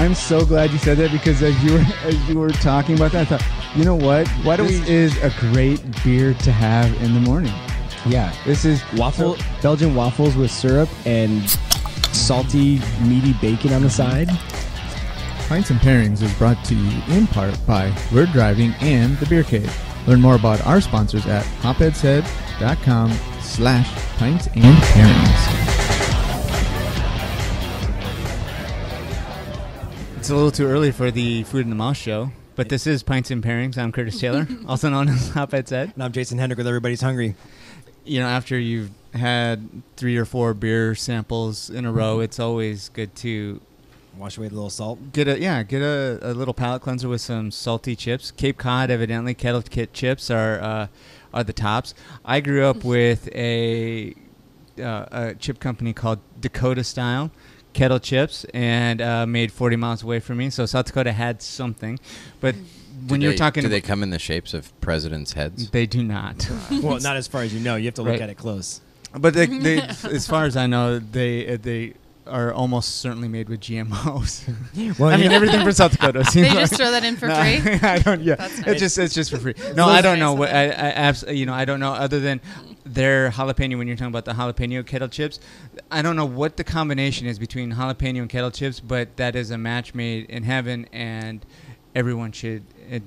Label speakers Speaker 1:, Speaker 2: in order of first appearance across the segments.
Speaker 1: I'm so glad you said that because as you were as you were talking about that, I thought, you know what?
Speaker 2: Why do
Speaker 1: this
Speaker 2: we-
Speaker 1: is a great beer to have in the morning.
Speaker 2: Yeah.
Speaker 1: This is
Speaker 2: Waffle Belgian waffles with syrup and salty meaty bacon on the side.
Speaker 1: Pints and Pairings is brought to you in part by Word Driving and The Beer Cave. Learn more about our sponsors at hopheadsaid.com slash pints and pairings.
Speaker 3: It's a little too early for the Food in the Mouth show, but this is Pints and Pairings. I'm Curtis Taylor, also known as Hophead Said.
Speaker 2: And I'm Jason Hendrick with Everybody's Hungry.
Speaker 3: You know, after you've had three or four beer samples in a row, it's always good to
Speaker 2: Wash away the little salt.
Speaker 3: get a yeah get a, a little palate cleanser with some salty chips. Cape Cod, evidently, kettle kit chips are uh, are the tops. I grew up with a uh, a chip company called Dakota Style kettle chips, and uh, made 40 miles away from me. So South Dakota had something, but when
Speaker 4: Do
Speaker 3: you're
Speaker 4: they-
Speaker 3: talking,
Speaker 4: do they come in the shapes of presidents' heads?
Speaker 3: they do not.
Speaker 2: well, not as far as you know. You have to look
Speaker 3: Right.
Speaker 2: at it close.
Speaker 3: But they, they, as far as I know, they uh, they are almost certainly made with GMOs.
Speaker 2: Well,
Speaker 3: I mean, everything from South Dakota.
Speaker 5: They
Speaker 3: seems
Speaker 5: just throw that in for
Speaker 3: No,
Speaker 5: free.
Speaker 3: I don't. Yeah,
Speaker 5: That's
Speaker 3: it's just it's just for free. No, I don't know. What, I. I abs- you know I don't know other than their jalapeno. When you're talking about the jalapeno kettle chips, I don't know what the combination is between jalapeno and kettle chips, but that is a match made in heaven, and everyone should it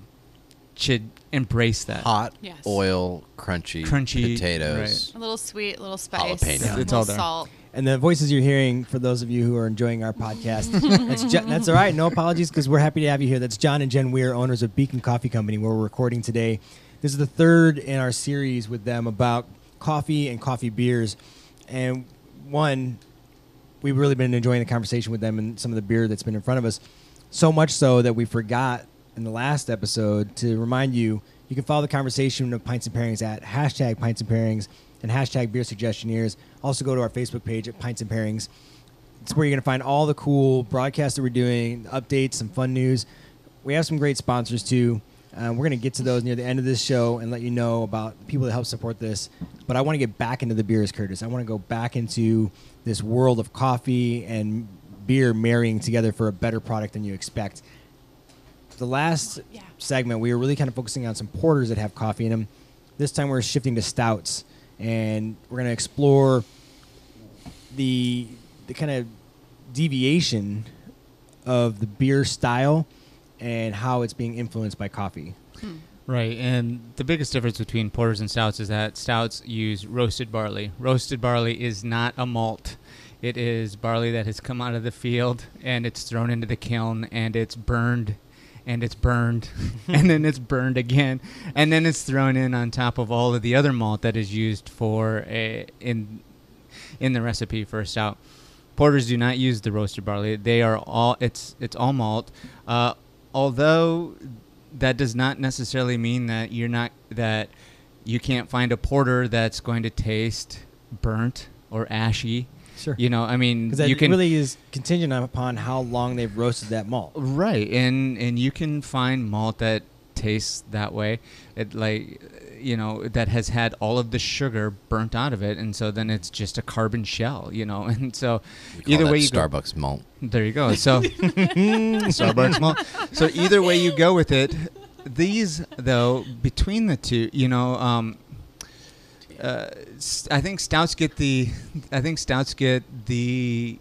Speaker 3: should embrace that.
Speaker 4: Hot
Speaker 5: Yes.
Speaker 4: oil, crunchy,
Speaker 3: Crunchy,
Speaker 4: potatoes. right.
Speaker 5: A little sweet, a little spice,
Speaker 4: Jalapeno.
Speaker 5: a
Speaker 3: It's
Speaker 5: little
Speaker 3: all there.
Speaker 5: salt.
Speaker 2: And the voices you're hearing, for those of you who are enjoying our podcast, that's, Jo- that's all right. No apologies because we're happy to have you here. That's John and Jen Weir, owners of Beacon Coffee Company, where we're recording today. This is the third in our series with them about coffee and coffee beers. And one, we've really been enjoying the conversation with them and some of the beer that's been in front of us. So much so that we forgot in the last episode to remind you you can follow the conversation of Pints and Pairings at hashtag Pints and Pairings and hashtag Beer Suggestioneers. Also go to our Facebook page at Pints and Pairings. It's where you're going to find all the cool broadcasts that we're doing, updates, some fun news. We have some great sponsors too. Uh, we're going to get to those near the end of this show and let you know about people that help support this. But I want to get back into the beers, Curtis. I want to go back into this world of coffee and beer marrying together for a better product than you expect. The last
Speaker 5: Yeah.
Speaker 2: segment, we were really kind of focusing on some porters that have coffee in them. This time, we're shifting to stouts, and we're going to explore the the kind of deviation of the beer style and how it's being influenced by coffee. Hmm.
Speaker 3: Right, and the biggest difference between porters and stouts is that stouts use roasted barley. Roasted barley is not a malt. It is barley that has come out of the field and it's thrown into the kiln and it's burned and it's burned and then it's burned again and then it's thrown in on top of all of the other malt that is used for a in in the recipe for a stout. Porters do not use the roasted barley. They are all it's it's all malt. Uh, although that does not necessarily mean that you're not that you can't find a porter that's going to taste burnt or ashy.
Speaker 2: Sure.
Speaker 3: You know, I mean,
Speaker 2: Because that
Speaker 3: you can
Speaker 2: really is contingent upon how long they've roasted that malt.
Speaker 3: right, and and you can find malt that tastes that way. It like you know that has had all of the sugar burnt out of it, and so then it's just a carbon shell. You know, and so either way you go,
Speaker 4: Starbucks malt.
Speaker 3: there you go. So Starbucks malt. So either way you go with it, these though between the two, you know, um, uh, I think stouts get the, I think stouts get the,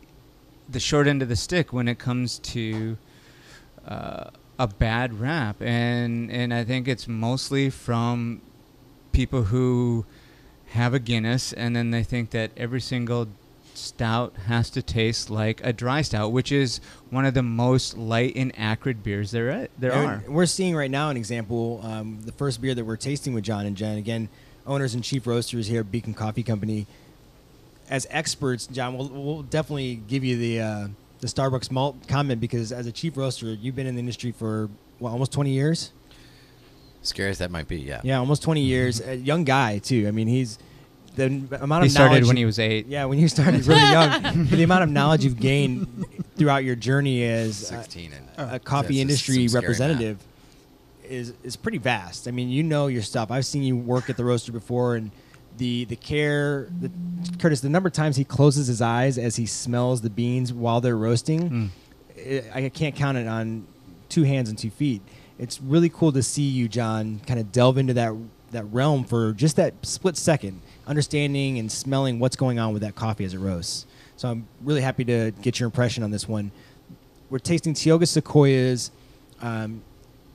Speaker 3: the short end of the stick when it comes to uh, a bad rap, and and I think it's mostly from people who have a Guinness and then they think that every single stout has to taste like a dry stout, which is one of the most light and acrid beers there i- there
Speaker 2: And
Speaker 3: are.
Speaker 2: We're seeing right now an example. Um, the first beer that we're tasting with John and Jen, again, owners and chief roasters here at Beacon Coffee Company. As experts, John, we'll, we'll definitely give you the uh, the Starbucks malt comment because as a chief roaster, you've been in the industry for what, almost 20 years.
Speaker 4: Scary as that might be, yeah.
Speaker 2: Yeah, almost 20 mm-hmm. years. A young guy too. I mean, he's the amount of
Speaker 3: He
Speaker 2: of
Speaker 3: started
Speaker 2: knowledge
Speaker 3: when
Speaker 2: you-
Speaker 3: he was eight.
Speaker 2: Yeah, when you started really young, the amount of knowledge you've gained throughout your journey as
Speaker 4: 16 and
Speaker 2: a coffee industry
Speaker 4: some scary
Speaker 2: representative is is pretty vast. I mean, you know your stuff. I've seen you work at the roaster before, and the the care, the, Curtis, the number of times he closes his eyes as he smells the beans while they're roasting,
Speaker 3: Mm.
Speaker 2: I can't count it on two hands and two feet. It's really cool to see you, John, kind of delve into that that realm for just that split second, understanding and smelling what's going on with that coffee as it roasts. So I'm really happy to get your impression on this one. We're tasting Tioga Sequoia's um,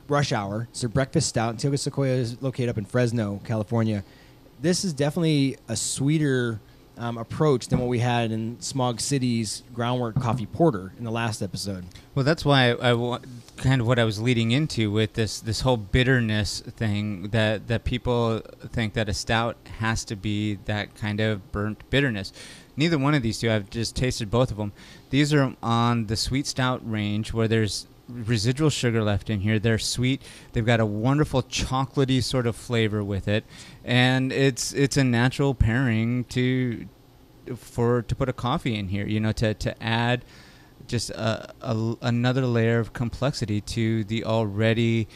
Speaker 2: Rush Hour. It's their breakfast stout. Tioga Sequoia is located up in Fresno, California. This is definitely a sweeter um, approach than what we had in Smog City's Groundwork Coffee Porter in the last episode.
Speaker 3: Well, that's why I, I kind of what I was leading into with this this whole bitterness thing that that people think that a stout has to be that kind of burnt bitterness. Neither one of these two. I've just tasted both of them. These are on the sweet stout range where there's residual sugar left in here. They're sweet. They've got a wonderful chocolatey sort of flavor with it, and it's it's a natural pairing to for to put a coffee in here. You know, to to add just a, a, another layer of complexity to the already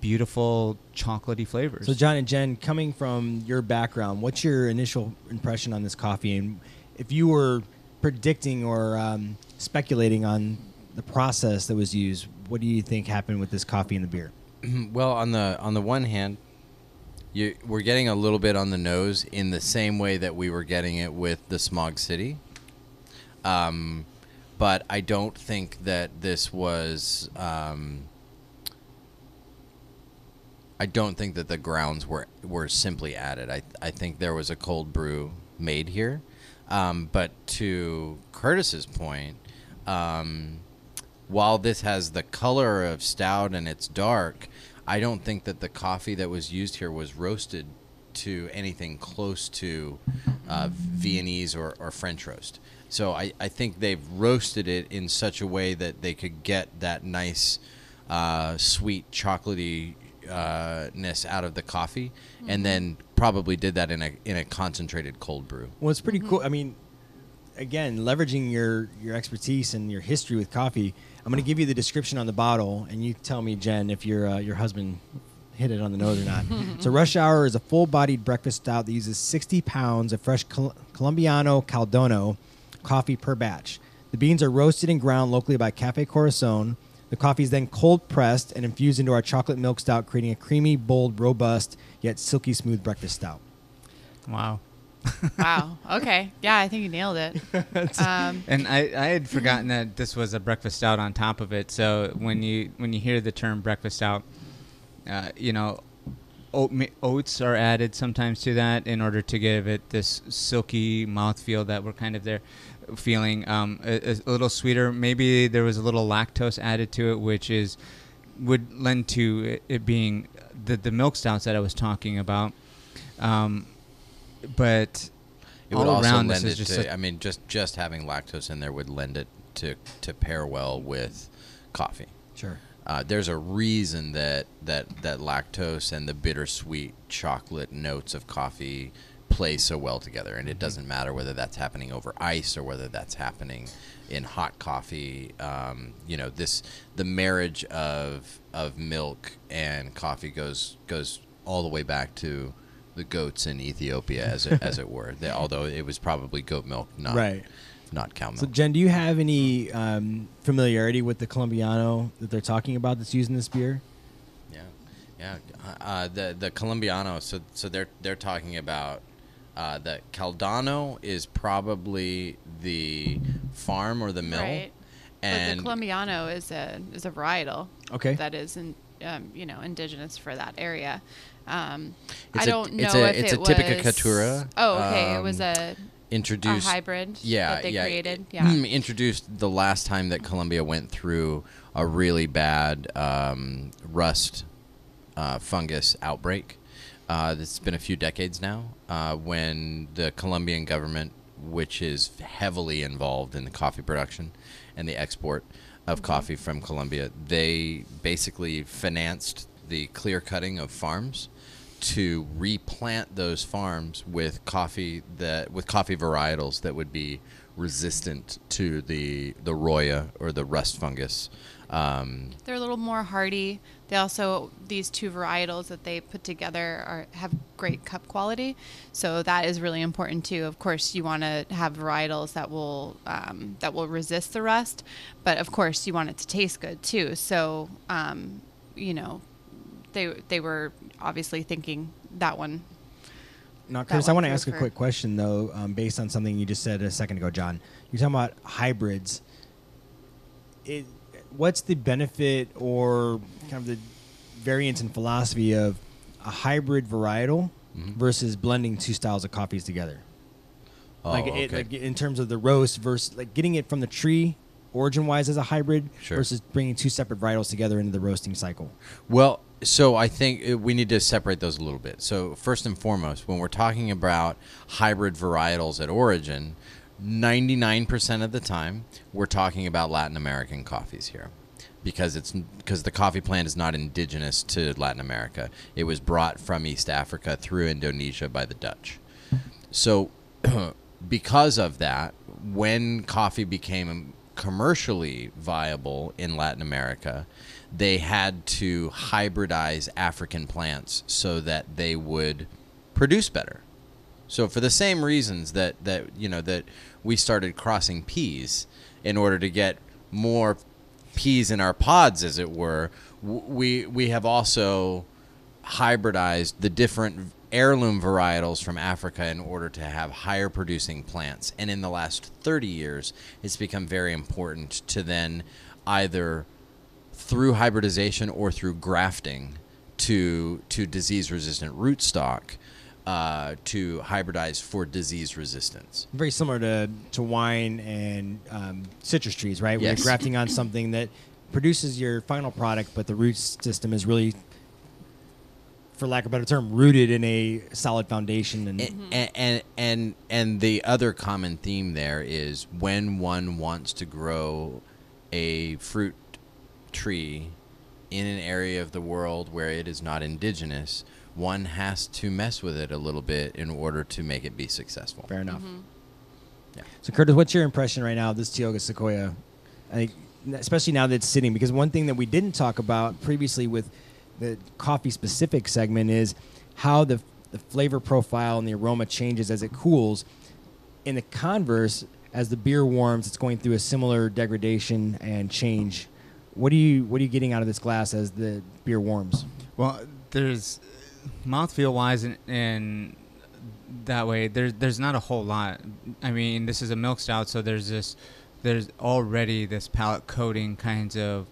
Speaker 3: beautiful chocolatey flavors.
Speaker 2: So, John and Jen, coming from your background, what's your initial impression on this coffee? And if you were predicting or um, speculating on the process that was used, what do you think happened with this coffee and the beer?
Speaker 4: well, on the on the one hand, you, we're getting a little bit on the nose in the same way that we were getting it with the Smog City. Um, but I don't think that this was. Um, I don't think that the grounds were were simply added. I I think there was a cold brew made here, um, but to Curtis's point, um, while this has the color of stout and it's dark, I don't think that the coffee that was used here was roasted to anything close to uh, Viennese or, or French roast. So I, I think they've roasted it in such a way that they could get that nice, uh, sweet, chocolatey uh, ness out of the coffee, mm-hmm. and then probably did that in a in a concentrated cold brew.
Speaker 2: Well, it's pretty mm-hmm. cool. I mean, again, leveraging your your expertise and your history with coffee, I'm going to give you the description on the bottle, and you tell me, Jen, if your uh, your husband hit it on the nose or not. so, Rush Hour is a full-bodied breakfast stout that uses 60 pounds of fresh Col- Colombiano Caldono coffee per batch. The beans are roasted and ground locally by Cafe Corazon. The coffee is then cold pressed and infused into our chocolate milk stout, creating a creamy, bold, robust, yet silky smooth breakfast stout.
Speaker 3: Wow
Speaker 5: wow. Okay. Yeah, I think you nailed it.
Speaker 3: Um, and I, I had forgotten that this was a breakfast out on top of it. So when you when you hear the term breakfast out, uh, you know, oat, oats are added sometimes to that in order to give it this silky mouthfeel that we're kind of there feeling. Um, a, a little sweeter. Maybe there was a little lactose added to it, which is would lend to it, it being the the milk stouts that I was talking about. Um, but
Speaker 4: it would also lend it to. I mean, just just having lactose in there would lend it to to pair well with coffee.
Speaker 2: Sure.
Speaker 4: Uh, there's a reason that, that that lactose and the bittersweet chocolate notes of coffee play so well together, and it mm-hmm. doesn't matter whether that's happening over ice or whether that's happening in hot coffee. Um, you know, this the marriage of of milk and coffee goes goes all the way back to the goats in Ethiopia, as it, as it were. They, although it was probably goat milk, not
Speaker 2: right.
Speaker 4: not cow milk.
Speaker 2: So, Jen, do you have any um, familiarity with the Colombiano that they're talking about that's used in this beer?
Speaker 4: Yeah, yeah. Uh, the the Colombiano. So so they're they're talking about. Uh, the Caldono is probably the farm or the mill,
Speaker 5: right.
Speaker 4: and
Speaker 5: but the Colombiano is a is a varietal.
Speaker 2: Okay.
Speaker 5: That is, in, um, you know, indigenous for that area. Um, I
Speaker 4: a,
Speaker 5: don't know
Speaker 4: it's
Speaker 5: a,
Speaker 4: if it's
Speaker 5: it
Speaker 4: a Typica Caturra.
Speaker 5: Oh, okay.
Speaker 4: Um,
Speaker 5: it was a
Speaker 4: introduced
Speaker 5: a hybrid.
Speaker 4: Yeah,
Speaker 5: that they
Speaker 4: yeah.
Speaker 5: created. Yeah,
Speaker 4: introduced the last time that Colombia went through a really bad um, rust uh, fungus outbreak. Uh, it's been a few decades now uh, when the Colombian government, which is heavily involved in the coffee production and the export of mm-hmm. coffee from Colombia, they basically financed the clear cutting of farms to replant those farms with coffee that with coffee varietals that would be resistant to the the roya or the rust fungus. Um,
Speaker 5: They're a little more hardy. They also these two varietals that they put together are have great cup quality, so that is really important too. Of course, you want to have varietals that will um, that will resist the rust, but of course you want it to taste good too. So um, you know, they they were obviously thinking that one.
Speaker 2: Now, Chris, I want to
Speaker 5: through
Speaker 2: ask a quick question though, um, based on something you just said a second ago, John. You're talking about hybrids. It, what's the benefit or kind of the variance in philosophy of a hybrid varietal
Speaker 4: Mhm.
Speaker 2: versus blending two styles of coffees together?
Speaker 4: oh,
Speaker 2: like, it,
Speaker 4: okay.
Speaker 2: like in terms of the roast versus like getting it from the tree origin wise as a hybrid
Speaker 4: Sure.
Speaker 2: versus bringing two separate varietals together into the roasting cycle.
Speaker 4: Well, so I think uh, we need to separate those a little bit. So first and foremost, when we're talking about hybrid varietals at origin, 99% of the time we're talking about Latin American coffees here. Because it's because the coffee plant is not indigenous to Latin America. It was brought from East Africa through Indonesia by the Dutch. So, because of that, when coffee became commercially viable in Latin America, they had to hybridize African plants so that they would produce better. So for the same reasons that that you know that we started crossing peas in order to get more peas in our pods, as it were, we we have also hybridized the different heirloom varietals from Africa in order to have higher producing plants. And in the last 30 years, it's become very important to then either through hybridization or through grafting to to disease resistant rootstock uh, to hybridize for disease resistance.
Speaker 2: very similar to, to wine and um, citrus trees, right? Where
Speaker 4: Yes.
Speaker 2: you're grafting on something that produces your final product, but the root system is really, for lack of a better term, rooted in a solid foundation. And
Speaker 4: and, and and and the other common theme there is when one wants to grow a fruit tree in an area of the world where it is not indigenous, one has to mess with it a little bit in order to make it be successful.
Speaker 2: fair enough. Mm-hmm.
Speaker 4: Yeah.
Speaker 2: So, Curtis, what's your impression right now of this Tioga Sequoia? I think, especially now that it's sitting, because one thing that we didn't talk about previously with the coffee specific segment is how the, the flavor profile and the aroma changes as it cools. In the converse, as the beer warms, it's going through a similar degradation and change. What are you What are you getting out of this glass as the beer warms?
Speaker 3: Well, there's mouthfeel wise and, and that way there's there's not a whole lot. I mean, this is a milk stout, so there's this there's already this palate coating kinds of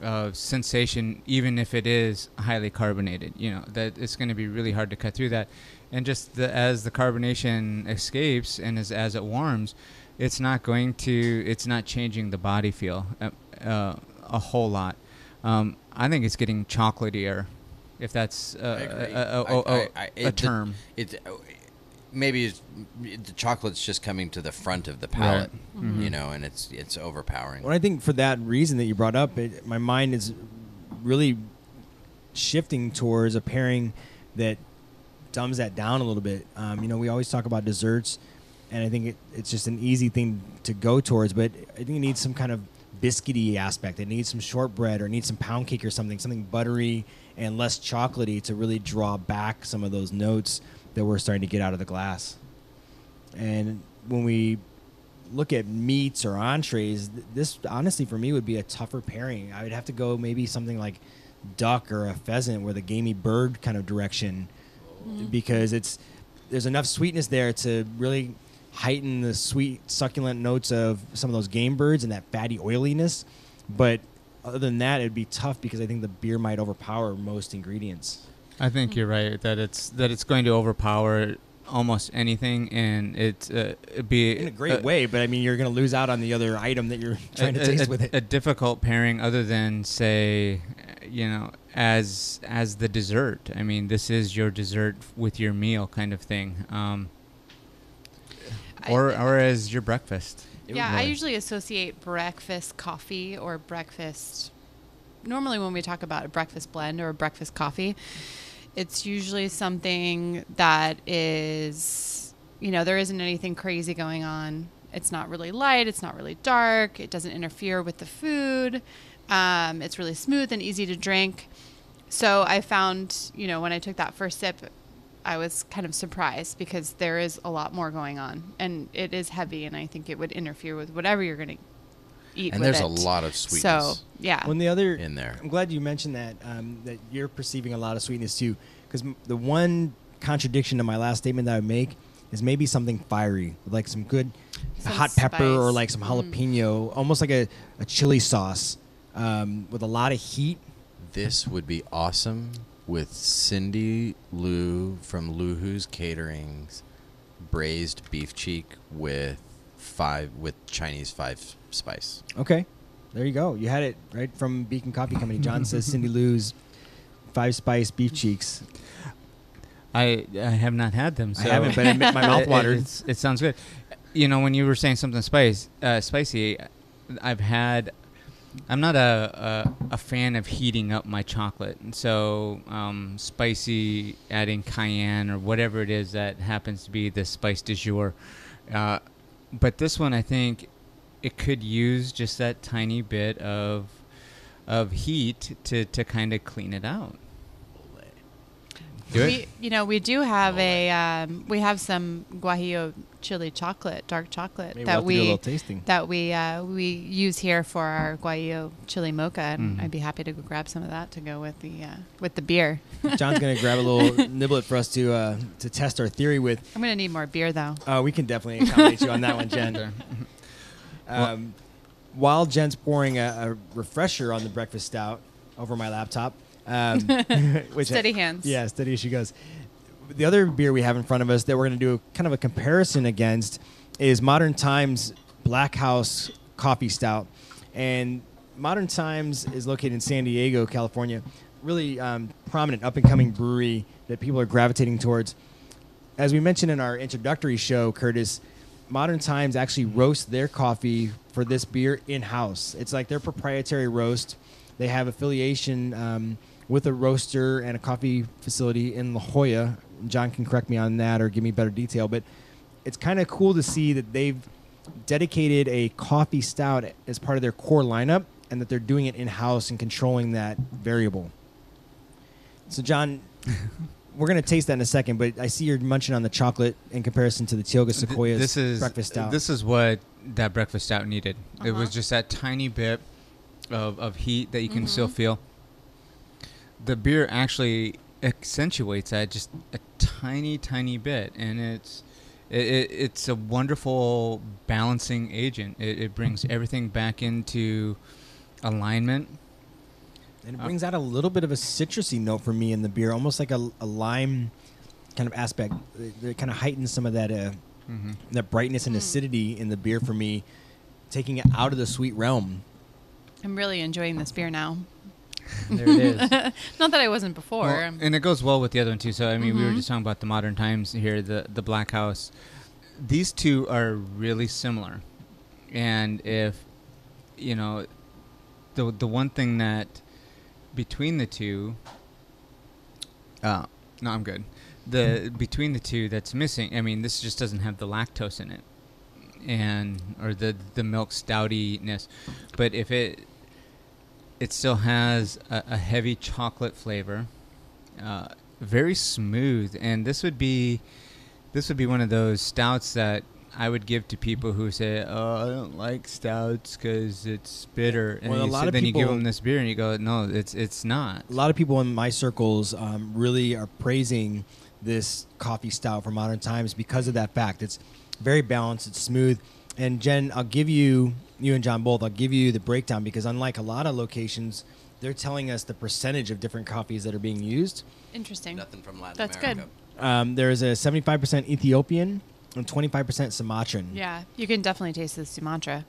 Speaker 3: of sensation, even if it is highly carbonated. You know that it's going to be really hard to cut through that, and just the, as the carbonation escapes and as as it warms, it's not going to it's not changing the body feel uh, uh, a whole lot. Um, I think it's getting chocolatier, if that's uh,
Speaker 4: I agree.
Speaker 3: a, a, a,
Speaker 4: I-
Speaker 3: a-
Speaker 4: I- I-
Speaker 3: a
Speaker 4: it-
Speaker 3: term.
Speaker 4: It maybe it's, the chocolate's just coming to the front of the palate,
Speaker 3: Mhm.
Speaker 4: you know, and it's it's overpowering.
Speaker 2: Well, I think for that reason that you brought up, it, my mind is really shifting towards a pairing that dumbs that down a little bit. Um, you know, we always talk about desserts, and I think it, it's just an easy thing to go towards, but I think it needs some kind of biscuity aspect. It needs some shortbread or it needs some pound cake or something, something buttery and less chocolatey to really draw back some of those notes that we're starting to get out of the glass. And when we look at meats or entrees, this honestly for me would be a tougher pairing. I would have to go maybe something like duck or a pheasant, where the gamey bird kind of direction, mm-hmm. because it's there's enough sweetness there to really heighten the sweet succulent notes of some of those game birds and that fatty oiliness. But other than that, it'd be tough because I think the beer might overpower most ingredients.
Speaker 3: I think you're right that it's that it's going to overpower almost anything, and it uh, it'd be
Speaker 2: In a great
Speaker 3: uh,
Speaker 2: way, but I mean, you're going to lose out on the other item that you're trying to taste
Speaker 3: a-
Speaker 2: with it.
Speaker 3: a difficult pairing other than say you know as as the dessert i mean this is your dessert with your meal kind of thing um,
Speaker 5: I-
Speaker 3: or or as your breakfast
Speaker 5: Yeah, I usually associate breakfast coffee or breakfast. Normally, when we talk about a breakfast blend or a breakfast coffee, It's usually something that is, you know, there isn't anything crazy going on. It's not really light. It's not really dark. It doesn't interfere with the food. Um, it's really smooth and easy to drink. So I found, you know, when I took that first sip, I was kind of surprised because there is a lot more going on, and it is heavy, and I think it would interfere with whatever you're going to eat.
Speaker 4: And
Speaker 5: with
Speaker 4: there's a lot of
Speaker 5: So
Speaker 4: sweetness
Speaker 5: yeah,
Speaker 2: When the other
Speaker 4: in there.
Speaker 2: I'm glad you mentioned that um, that you're perceiving a lot of sweetness too, because the one contradiction to my last statement that I would make is maybe something fiery, like some good
Speaker 5: Some
Speaker 2: hot pepper or like some
Speaker 5: Mm.
Speaker 2: jalapeno, almost like a, a chili sauce um, with a lot of heat.
Speaker 4: This would be awesome with Cindy Lou from Luhu's Caterings braised beef cheek with five with Chinese five spice.
Speaker 2: Okay, there you go. You had it right from Beacon Coffee Company. John says Cindy Lou's five spice beef cheeks.
Speaker 3: I I have not had them. So I
Speaker 2: haven't, but it ma- my mouth
Speaker 3: It-
Speaker 2: watered.
Speaker 3: it's- It, sounds good. You know, when you were saying something spice, uh, spicy, I've had. I'm not a, a a fan of heating up my chocolate, and so um, spicy, adding cayenne or whatever it is that happens to be the spice du jour. Uh, but this one, I think, it could use just that tiny bit of of heat to to kind of clean it out. Do it.
Speaker 5: you know we do have a um, we have some guajillo chili chocolate, dark chocolate
Speaker 2: Maybe we'll
Speaker 5: that
Speaker 2: have to do a
Speaker 5: we that we uh, we use here for our guajillo chili mocha, and
Speaker 3: Mhm.
Speaker 5: I'd be happy to go grab some of that to go with the uh, with the beer.
Speaker 2: John's gonna grab a little niblet for us to uh, to test our theory with.
Speaker 5: I'm gonna need more beer though.
Speaker 2: Uh, we can definitely accommodate you on that one, Jen. Um, while Jen's pouring a, a refresher on the breakfast stout over my laptop, um, which
Speaker 5: Steady hands.
Speaker 2: Yeah, steady as she goes. The other beer we have in front of us that we're going to do a, kind of a comparison against is Modern Times Black House Coffee Stout, and Modern Times is located in San Diego, California. Really um, prominent up and coming brewery that people are gravitating towards. As we mentioned in our introductory show, Curtis, Modern Times actually roast their coffee for this beer in house. It's like their proprietary roast. They have affiliation um, with a roaster and a coffee facility in La Jolla. John can correct me on that or give me better detail, but it's kind of cool to see that they've dedicated a coffee stout as part of their core lineup and that they're doing it in house and controlling that variable. So, John, we're going to taste that in a second, but I see you're munching on the chocolate in comparison to the Tioga
Speaker 3: Th-
Speaker 2: Sequoia's
Speaker 3: this is
Speaker 2: breakfast stout.
Speaker 3: This is what that breakfast stout needed. It was
Speaker 5: Uh-huh.
Speaker 3: just that tiny bit of, of heat that you can still
Speaker 5: Mhm.
Speaker 3: feel. The beer actually accentuates that just a tiny, tiny bit, and it's it, it, it's a wonderful balancing agent. It, it brings everything back into alignment.
Speaker 2: And it
Speaker 3: Uh,
Speaker 2: brings out a little bit of a citrusy note for me in the beer, almost like a, a lime kind of aspect. It, it kind of heightens some of that uh,
Speaker 3: hmm
Speaker 2: that brightness and
Speaker 5: Mm.
Speaker 2: acidity in the beer for me, taking it out of the sweet realm.
Speaker 5: I'm really enjoying this beer now.
Speaker 3: There it is.
Speaker 5: Not that I wasn't before.
Speaker 3: Well, and it goes well with the other one too. So I mean, we were
Speaker 5: Mhm.
Speaker 3: just talking about the modern times here, the the Black House. These two are really similar, and if you know, the the one thing that between the two, uh, no, I'm good. The between the two that's missing. I mean, this just doesn't have the lactose in it, and or the the milk stoutiness. But if it it still has a, a heavy chocolate flavor, uh, very smooth, and this would be this would be one of those stouts that I would give to people who say, "Oh, I don't like stouts because it's bitter," and
Speaker 2: Well, a lot
Speaker 3: sit-
Speaker 2: of
Speaker 3: then you give them this beer, and you go, "No, it's it's not."
Speaker 2: A lot of people in my circles um, really are praising this coffee stout for modern times because of that fact. It's very balanced, it's smooth. And Jen, I'll give you, you and John both, I'll give you the breakdown because unlike a lot of locations, they're telling us the percentage of different coffees that are being used.
Speaker 5: Interesting.
Speaker 4: Nothing from Latin
Speaker 5: That's
Speaker 4: America.
Speaker 5: good.
Speaker 2: Um, there is a 75% Ethiopian and 25% Sumatran.
Speaker 5: Yeah, you can definitely taste the Sumatra.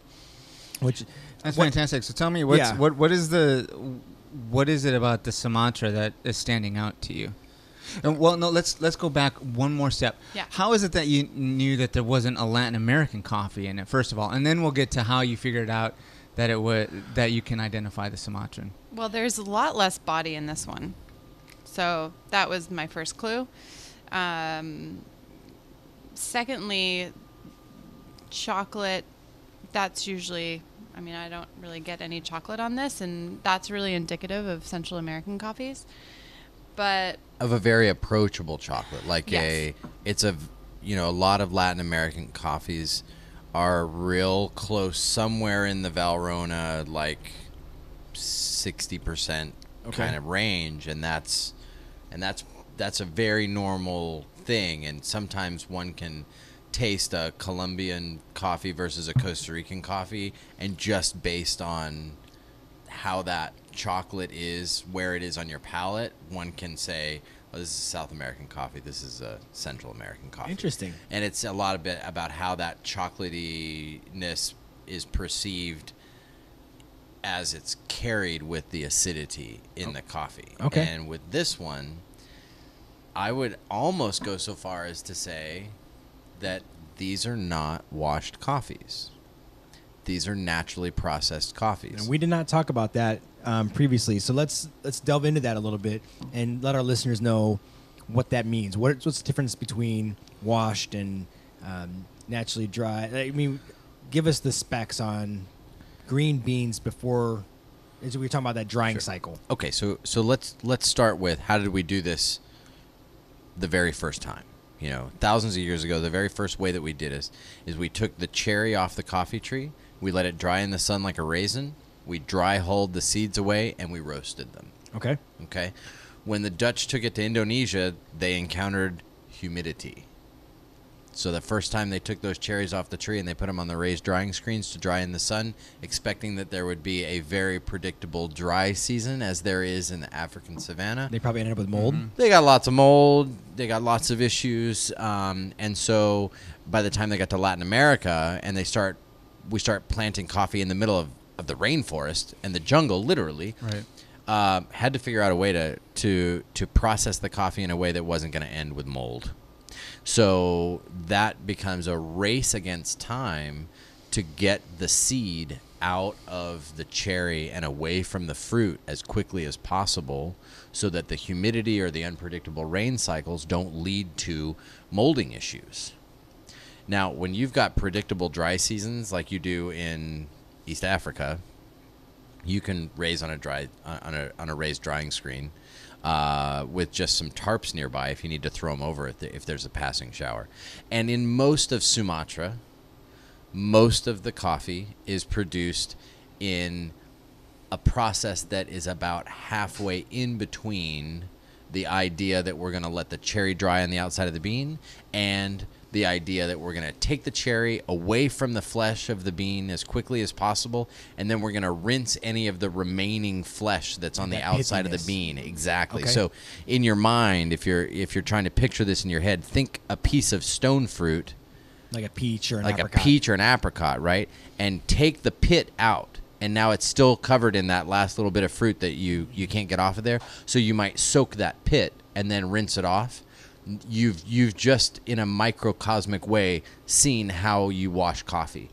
Speaker 2: Which
Speaker 3: That's
Speaker 2: what-
Speaker 3: fantastic. So tell me, what's
Speaker 2: Yeah.
Speaker 3: what what is the what is it about the Sumatra that is standing out to you? And, well, no, let's let's go back one more step.
Speaker 5: Yeah.
Speaker 3: How is it that you knew that there wasn't a Latin American coffee in it first of all, and then we'll get to how you figured out that it would that you can identify the Sumatran.
Speaker 5: Well, there's a lot less body in this one. So that was my first clue. Um, secondly, chocolate. That's usually. I mean, I don't really get any chocolate on this, and that's really indicative of Central American coffees. But
Speaker 4: of a very approachable chocolate, like
Speaker 5: Yes.
Speaker 4: a it's a you know a lot of Latin American coffees are real close somewhere in the Valrhona like sixty percent
Speaker 2: Okay.
Speaker 4: kind of range, and that's and that's that's a very normal thing, and sometimes one can taste a Colombian coffee versus a Costa Rican coffee, and just based on how that chocolate is, where it is on your palate, one can say, "Oh, this is South American coffee. This is a Central American coffee."
Speaker 2: Interesting.
Speaker 4: And it's a lot of bit about how that chocolatiness is perceived as it's carried with the acidity in oh, the coffee.
Speaker 2: Okay.
Speaker 4: And with this one, I would almost go so far as to say that these are not washed coffees. These are naturally processed coffees.
Speaker 2: And we did not talk about that um, previously, so let's let's delve into that a little bit and let our listeners know what that means. What, what's the difference between washed and um, naturally dry? I mean, give us the specs on green beans before. As we were talking about that drying cycle.
Speaker 4: Okay, so so let's let's start with how did we do this the very first time? You know, thousands of years ago, the very first way that we did this is we took the cherry off the coffee tree, we let it dry in the sun like a raisin, we dry hulled the seeds away, and we roasted them.
Speaker 2: Okay.
Speaker 4: Okay, when the Dutch took it to Indonesia, they encountered humidity. So the first time they took those cherries off the tree and they put them on the raised drying screens to dry in the sun, expecting that there would be a very predictable dry season as there is in the African savannah.
Speaker 2: They probably ended up with mold.
Speaker 4: They got lots of mold. They got lots of issues, um, and so by the time they got to Latin America and they start, we start planting coffee in the middle of, of the rainforest and the jungle, literally.
Speaker 3: Right.
Speaker 4: Uh, had to figure out a way to to to process the coffee in a way that wasn't going to end with mold. So that becomes a race against time to get the seed out of the cherry and away from the fruit as quickly as possible so that the humidity or the unpredictable rain cycles don't lead to molding issues. Now, when you've got predictable dry seasons like you do in East Africa, you can raise on a dry on a on a raised drying screen uh, with just some tarps nearby if you need to throw them over if, there, if there's a passing shower. And in most of Sumatra, most of the coffee is produced in a process that is about halfway in between the idea that we're going to let the cherry dry on the outside of the bean and the idea that we're going to take the cherry away from the flesh of the bean as quickly as possible and then we're going to rinse any of the remaining flesh that's on the
Speaker 2: That
Speaker 4: outside of the bean exactly
Speaker 2: Okay.
Speaker 4: so in your mind if you're if you're trying to picture this in your head think a piece of stone fruit
Speaker 2: Like a peach or an
Speaker 4: like
Speaker 2: apricot.
Speaker 4: a peach or an apricot, right? And take the pit out, and now it's still covered in that last little bit of fruit that you you can't get off of there. So you might soak that pit and then rinse it off. You've you've just in a microcosmic way seen how you wash coffee.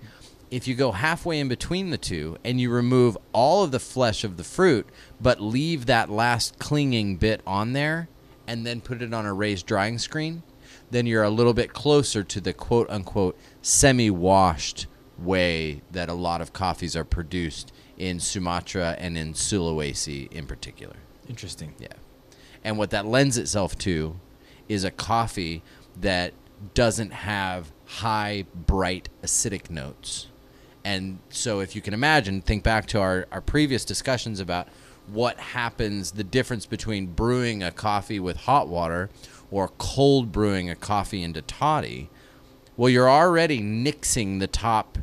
Speaker 4: If you go halfway in between the two and you remove all of the flesh of the fruit, but leave that last clinging bit on there, and then put it on a raised drying screen, then you're a little bit closer to the quote unquote semi washed way that a lot of coffees are produced in Sumatra and in Sulawesi in particular.
Speaker 2: Interesting.
Speaker 4: Yeah. And what that lends itself to is a coffee that doesn't have high, bright acidic notes. And so, if you can imagine, think back to our, our previous discussions about what happens, the difference between brewing a coffee with hot water or cold brewing a coffee into toddy. Well, you're already nixing the top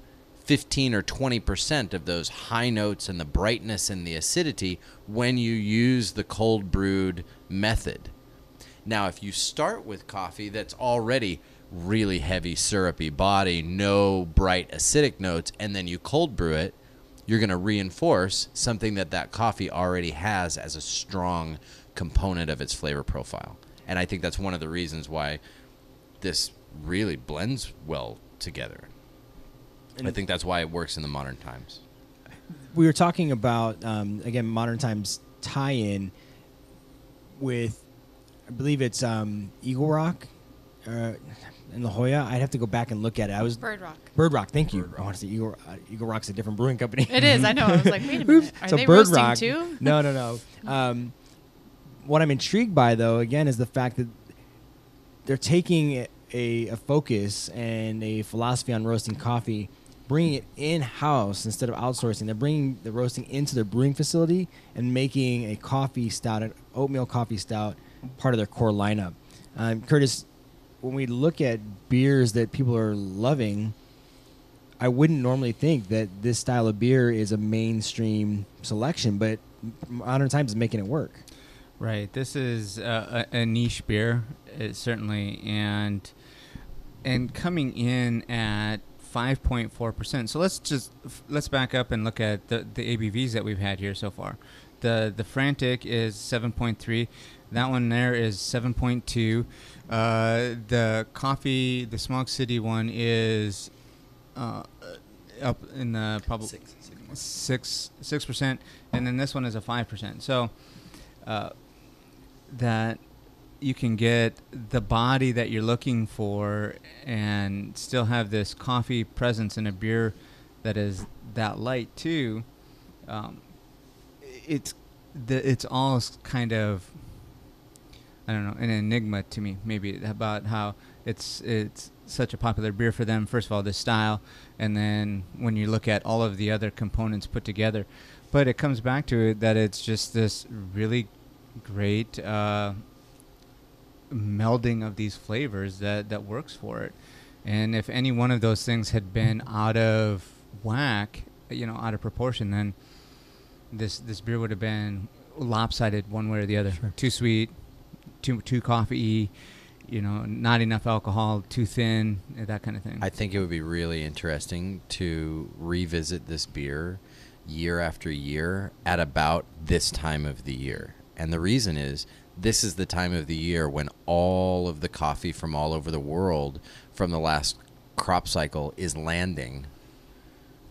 Speaker 4: 15 or 20% of those high notes and the brightness and the acidity when you use the cold brewed method. Now, if you start with coffee that's already really heavy, syrupy body, no bright acidic notes, and then you cold brew it, you're going to reinforce something that that coffee already has as a strong component of its flavor profile. And I think that's one of the reasons why this really blends well together. I think that's why it works in the modern times.
Speaker 2: we were talking about um, again modern times tie-in with I believe it's um, Eagle Rock uh, in La Jolla. I'd have to go back and look at it. I was
Speaker 5: Bird Rock.
Speaker 2: Bird Rock. Thank you.
Speaker 4: Bird
Speaker 2: I want to say Eagle, uh, Eagle Rock's a different brewing company.
Speaker 5: It is. I know. I was like, wait a minute. Are
Speaker 2: so
Speaker 5: they
Speaker 2: Bird
Speaker 5: roasting
Speaker 2: Rock,
Speaker 5: too?
Speaker 2: No, no, no. Um, what I'm intrigued by, though, again, is the fact that they're taking a, a focus and a philosophy on roasting coffee, bringing it in house instead of outsourcing. They're bringing the roasting into their brewing facility and making a coffee stout, an oatmeal coffee stout, part of their core lineup. Um, Curtis, when we look at beers that people are loving, I wouldn't normally think that this style of beer is a mainstream selection, but Modern Times is making it work.
Speaker 3: Right. This is a, a, a niche beer, uh, certainly, and and coming in at 5.4 percent. So let's just let's back up and look at the, the ABVs that we've had here so far. The the Frantic is 7.3. That one there is 7.2. Uh, the coffee, the Smog City one is uh, up in the probably six six percent, and then this one is a five percent. So uh, that you can get the body that you're looking for and still have this coffee presence in a beer that is that light too. Um, it's the it's all kind of I don't know an enigma to me maybe about how it's it's such a popular beer for them. First of all, the style, and then when you look at all of the other components put together, but it comes back to it that it's just this really great uh, melding of these flavors that that works for it. And if any one of those things had been out of whack, you know, out of proportion, then this this beer would have been lopsided one way or the other.
Speaker 2: Sure.
Speaker 3: Too sweet, too too coffee, you know, not enough alcohol, too thin, that kind of thing.
Speaker 4: I think it would be really interesting to revisit this beer year after year at about this time of the year. And the reason is this is the time of the year when all of the coffee from all over the world from the last crop cycle is landing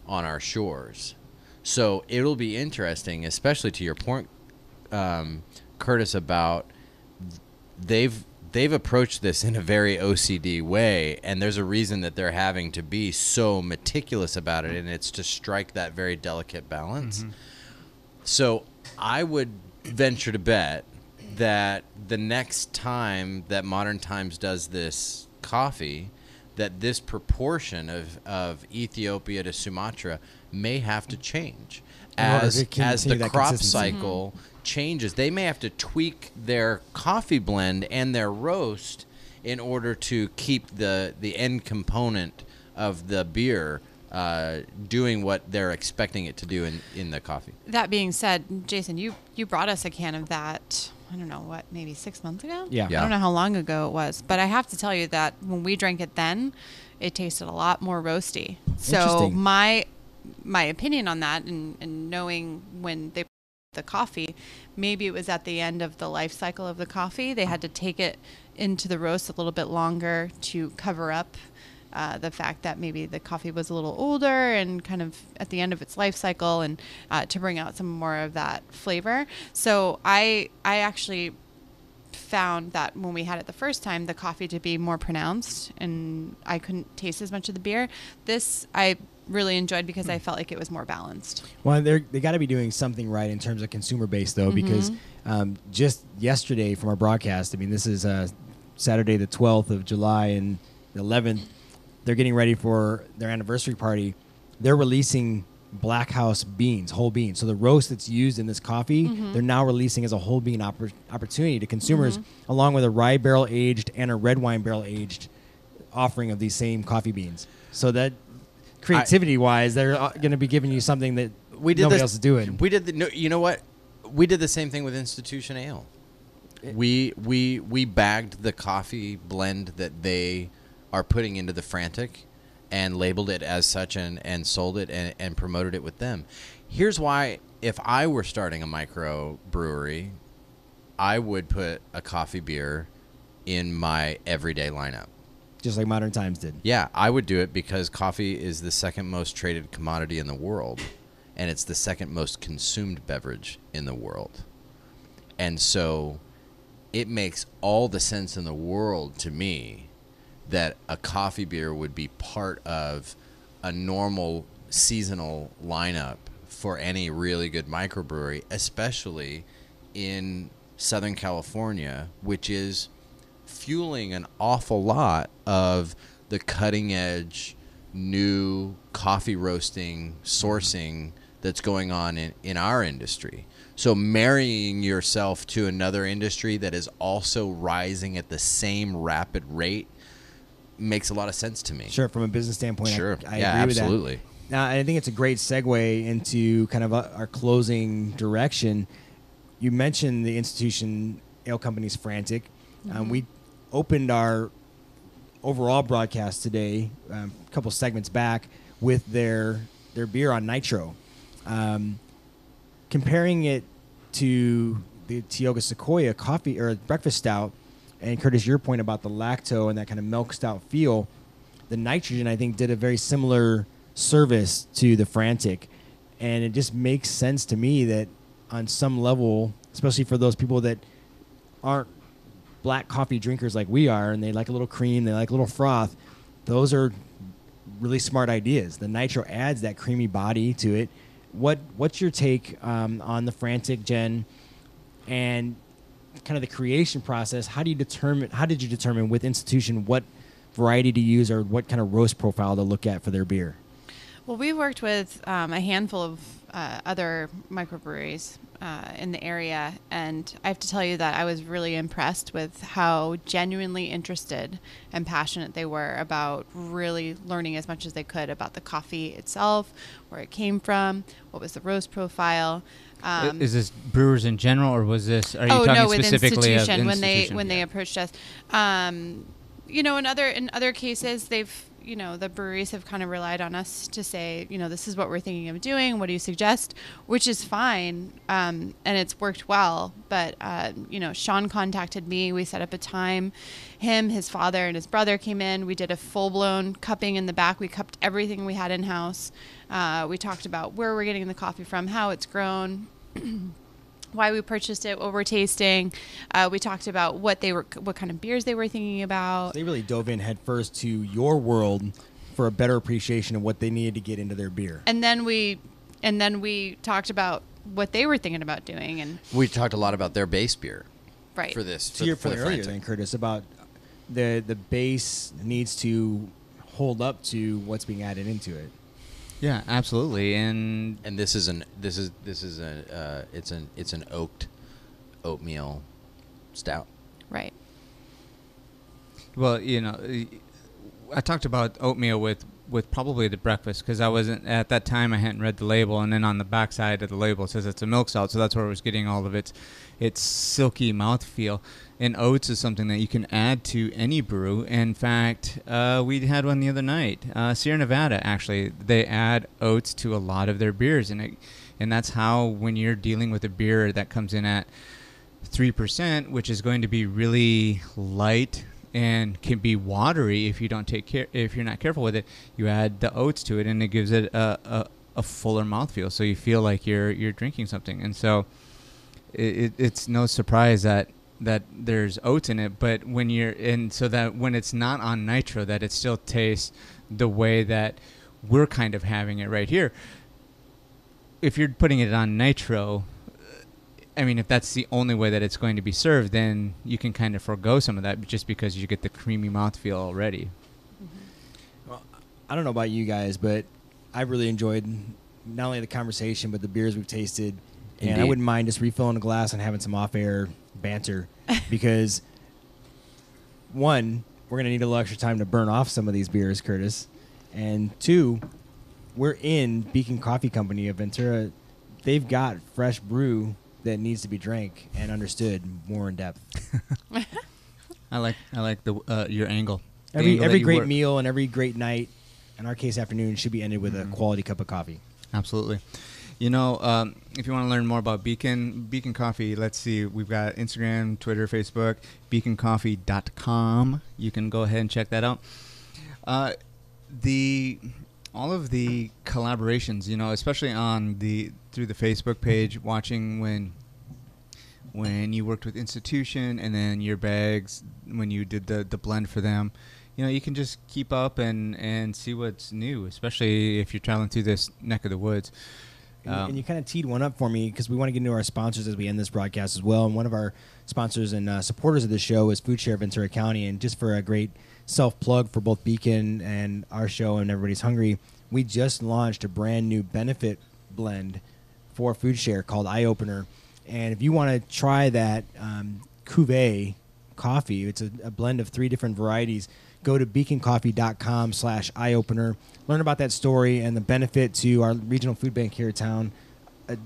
Speaker 4: on our shores. So it'll be interesting, especially to your point, um, Curtis, about they've they've approached this in a very OCD way, and there's a reason that they're having to be so meticulous about it, and it's to strike that very delicate balance. Mm-hmm. So I would venture to bet that the next time that Modern Times does this coffee, that this proportion of, of Ethiopia to Sumatra may have to change as
Speaker 2: to
Speaker 4: as the
Speaker 2: continue that
Speaker 4: crop
Speaker 2: consistency.
Speaker 4: cycle mm-hmm. Changes. They may have to tweak their coffee blend and their roast in order to keep the the end component of the beer uh, doing what they're expecting it to do in, in the coffee.
Speaker 5: That being said, Jason, you you brought us a can of that. I don't know what, maybe six months ago.
Speaker 2: Yeah.
Speaker 4: Yeah.
Speaker 5: I don't know how long ago it was, but I have to tell you that when we drank it then, it tasted a lot more roasty. So my my opinion on that, and, and knowing when they the coffee, maybe it was at the end of the life cycle of the coffee. They had to take it into the roast a little bit longer to cover up uh, the fact that maybe the coffee was a little older and kind of at the end of its life cycle, and uh, to bring out some more of that flavor. So I I actually found that when we had it the first time, the coffee to be more pronounced, and I couldn't taste as much of the beer. This I really enjoyed because I felt like it was more balanced.
Speaker 2: Well, they're, they got to be doing something right in terms of consumer base, though, because um, just yesterday from our broadcast, I mean, this is uh, Saturday, the 12th of July, and the 11th, they're getting ready for their anniversary party. They're releasing Black House beans, whole beans. So the roast that's used in this coffee, they're now releasing as a whole bean oppor- opportunity to consumers, along with a rye barrel aged and a red wine barrel aged offering of these same coffee beans. So that creativity wise, they're uh, going to be giving you something that
Speaker 4: We did
Speaker 2: nobody
Speaker 4: this,
Speaker 2: else is doing.
Speaker 4: We did the no, you know what? We did the same thing with Institution Ale. We we we bagged the coffee blend that they are putting into the Frantic and labeled it as such and, and sold it and, and promoted it with them. Here's why if I were starting a micro brewery, I would put a coffee beer in my everyday lineup.
Speaker 2: Just like Modern Times did.
Speaker 4: Yeah, I would do it because coffee is the second most traded commodity in the world, and it's the second most consumed beverage in the world. And so, it makes all the sense in the world to me that a coffee beer would be part of a normal seasonal lineup for any really good microbrewery, especially in Southern California, which is fueling an awful lot of the cutting edge new coffee roasting sourcing that's going on in, in our industry. So marrying yourself to another industry that is also rising at the same rapid rate makes a lot of sense to me.
Speaker 2: Sure, from a business standpoint,
Speaker 4: Sure.
Speaker 2: I,
Speaker 4: yeah,
Speaker 2: agree with that.
Speaker 4: absolutely.
Speaker 2: Now, I think it's a great segue into kind of a, our closing direction. You mentioned the institution ale company's frantic. Um, we opened our overall broadcast today, um, a couple segments back, with their their beer on nitro. Um, comparing it to the Tioga Sequoia coffee or breakfast stout, and Curtis, your point about the lacto and that kind of milk stout feel, the nitrogen I think did a very similar service to the Frantic, and it just makes sense to me that on some level, especially for those people that aren't black coffee drinkers like we are, and they like a little cream, they like a little froth, those are really smart ideas. The nitro adds that creamy body to it. What what's your take um, on the Frantic Gen and kind of the creation process? How do you determine? How did you determine with institution what variety to use or what kind of roast profile to look at for their beer?
Speaker 5: Well, we've worked with um, a handful of uh, other microbreweries uh, in the area, and I have to tell you that I was really impressed with how genuinely interested and passionate they were about really learning as much as they could about the coffee itself, where it came from, what was the roast profile. Um,
Speaker 3: is this brewers in general, or was this? Are you
Speaker 5: oh
Speaker 3: talking
Speaker 5: no, with
Speaker 3: specifically of
Speaker 5: institution when they when they approached us. Um, you know, in other in other cases, they've you know the breweries have kind of relied on us to say, you know, this is what we're thinking of doing. What do you suggest? Which is fine, um, and it's worked well. But uh, you know, Sean contacted me. We set up a time. Him, his father, and his brother came in. We did a full blown cupping in the back. We cupped everything we had in house. Uh, we talked about where we're getting the coffee from, how it's grown, why we purchased it, what we're tasting. Uh, we talked about what they were, what kind of beers they were thinking about.
Speaker 2: They really dove in headfirst to your world for a better appreciation of what they needed to get into their beer.
Speaker 5: And then we, and then we talked about what they were thinking about doing. And
Speaker 4: We talked a lot about their base beer
Speaker 5: right
Speaker 4: for this.
Speaker 2: to
Speaker 4: for,
Speaker 2: your
Speaker 4: for
Speaker 2: point
Speaker 4: the
Speaker 2: earlier,
Speaker 4: Frantic.
Speaker 2: then Curtis, about the the base needs to hold up to what's being added into it.
Speaker 3: Yeah, absolutely. And
Speaker 4: and this is an this is this is a uh, it's an it's an oaked oatmeal stout.
Speaker 5: right.
Speaker 3: well, you know, I talked about oatmeal with with probably the breakfast because I wasn't at that time. I hadn't read the label, and then on the back side of the label it says it's a milk stout, so that's where I was getting all of its its silky mouthfeel. And oats is something that you can add to any brew. In fact, uh, we had one the other night. Uh, Sierra Nevada actually they add oats to a lot of their beers, and it, and that's how when you're dealing with a beer that comes in at three percent, which is going to be really light and can be watery if you don't take care if you're not careful with it. You add the oats to it, and it gives it a, a, a fuller mouthfeel, so you feel like you're you're drinking something. And so, it, it, it's no surprise that that there's oats in it. But when you're in, so that when it's not on nitro, that it still tastes the way that we're kind of having it right here. If you're putting it on nitro, I mean, if that's the only way that it's going to be served, then you can kind of forego some of that just because you get the creamy mouthfeel already. Mm-hmm.
Speaker 2: Well, I don't know about you guys, but I've really enjoyed not only the conversation but the beers we've tasted, and I wouldn't mind just refilling a glass and having some off-air banter because one, we're gonna need a little extra time to burn off some of these beers, Curtis, and two, we're in Beacon Coffee Company of Ventura. They've got fresh brew that needs to be drank and understood more in depth.
Speaker 3: I like I like the uh, your angle. The
Speaker 2: Every
Speaker 3: angle
Speaker 2: every great
Speaker 3: work.
Speaker 2: meal and every great night, in our case, afternoon should be ended with a quality cup of coffee.
Speaker 3: Absolutely. You know, um, if you want to learn more about Beacon, Beacon Coffee, let's see. We've got Instagram, Twitter, Facebook, beaconcoffee.com. You can go ahead and check that out. Uh, the all of the collaborations, you know, especially on the through the Facebook page, watching when when you worked with institution and then your bags when you did the the blend for them you know you can just keep up and and see what's new especially if you're traveling through this neck of the woods
Speaker 2: And,
Speaker 3: Um,
Speaker 2: and you kind of teed one up for me because we want to get into our sponsors as we end this broadcast as well. And one of our sponsors and uh, supporters of the show is Food Share Ventura County. And just for a great self plug for both Beacon and our show and Everybody's Hungry, we just launched a brand new benefit blend for Food Share called Eye Opener. And if you want to try that um, cuvee coffee, it's a, a blend of three different varieties. Go to beaconcoffee.com slash eye opener. Learn about that story and the benefit to our regional food bank here in town. A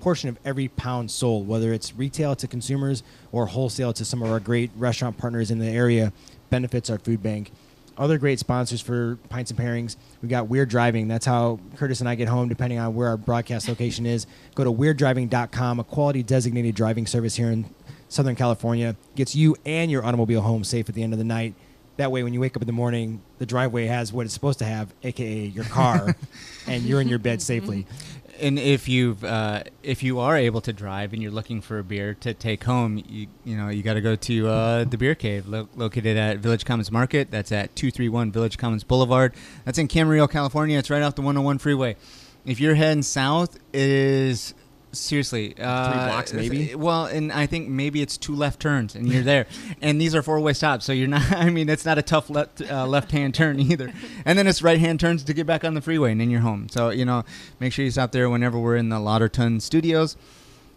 Speaker 2: portion of every pound sold, whether it's retail to consumers or wholesale to some of our great restaurant partners in the area, benefits our food bank. Other great sponsors for Pints and Pairings. We got Weird Driving. That's how Curtis and I get home, depending on where our broadcast location is. Go to weirdriving.com, a quality designated driving service here in Southern California. Gets you and your automobile home safe at the end of the night. That way, when you wake up in the morning, the driveway has what it's supposed to have, aka your car, and you're in your bed safely.
Speaker 3: and if you've uh, if you are able to drive and you're looking for a beer to take home, you you know you got to go to uh, the Beer Cave, lo- located at Village Commons Market. That's at two three one Village Commons Boulevard. That's in Camarillo, California. It's right off the 101 freeway. If you're heading south, it is seriously uh,
Speaker 2: blocks, maybe?
Speaker 3: Well, and I think maybe it's two left turns and you're there. and these are four way stops, so you're not. I mean, it's not a tough left uh, left hand turn either. And then it's right hand turns to get back on the freeway, and then you're home. So you know, make sure you stop there whenever we're in the Lauderton Studios.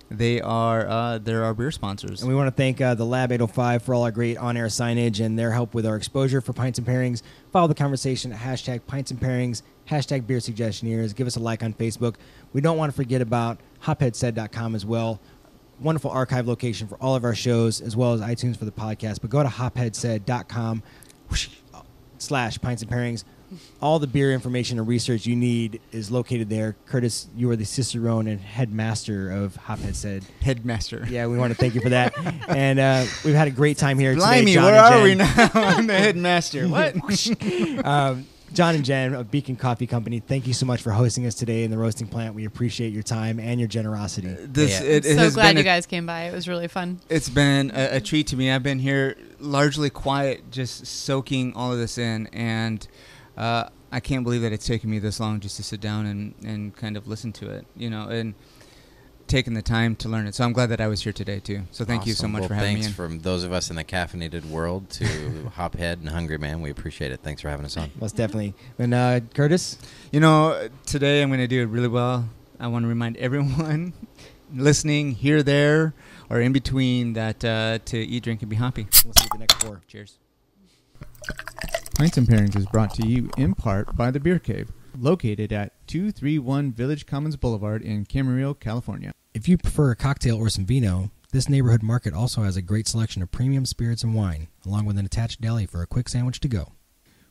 Speaker 3: They are uh, they're our beer sponsors.
Speaker 2: And we want to thank uh, the Lab 805 for all our great on air signage and their help with our exposure for Pints and Pairings. Follow the conversation at hashtag Pints and Pairings, hashtag Beer Suggestioneers. Give us a like on Facebook. We don't want to forget about hopheadsaid.com as well. Wonderful archive location for all of our shows as well as iTunes for the podcast. But go to hopheadsaid.com slash Pints and Pairings. All the beer information and research you need is located there. Curtis, you are the cicerone and headmaster of Hophead Said.
Speaker 3: Headmaster.
Speaker 2: Yeah, we want to thank you for that. and uh, we've had a great time here today.
Speaker 3: Blimey,
Speaker 2: John
Speaker 3: where are we now? I'm the headmaster. What?
Speaker 2: Um, John and Jen of Beacon Coffee Company, thank you so much for hosting us today in the roasting plant. We appreciate your time and your generosity.
Speaker 3: This
Speaker 4: Yeah.
Speaker 3: it, it
Speaker 5: so
Speaker 3: has
Speaker 5: glad
Speaker 3: been
Speaker 5: you
Speaker 3: a-
Speaker 5: guys came by. It was really fun.
Speaker 3: It's been a, a treat to me. I've been here largely quiet, just soaking all of this in, and uh, I can't believe that it's taken me this long just to sit down and, and kind of listen to it, you know, and taking the time to learn it. So I'm glad that I was here today too. So thank you so much
Speaker 4: well,
Speaker 3: for having
Speaker 4: thanks
Speaker 3: me. in.
Speaker 4: from those of us in the caffeinated world to Hophead and Hungry Man. We appreciate it. Thanks for having us on.
Speaker 2: Most definitely. And uh, Curtis,
Speaker 3: You know, today I'm going to do it really well. I want to remind everyone listening here, there, or in between that uh, to eat, drink, and be happy.
Speaker 2: we'll see you the next four.
Speaker 3: Cheers.
Speaker 1: Pints and Pairings is brought to you in part by the Beer Cave, located at 231 Village Commons Boulevard in Camarillo, California.
Speaker 2: If you prefer a cocktail or some vino, this neighborhood market also has a great selection of premium spirits and wine, along with an attached deli for a quick sandwich to go.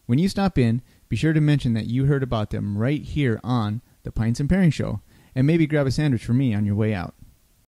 Speaker 1: When you stop in, be sure to mention that you heard about them right here on the Pints and Pairing Show, and maybe grab a sandwich for me on your way out.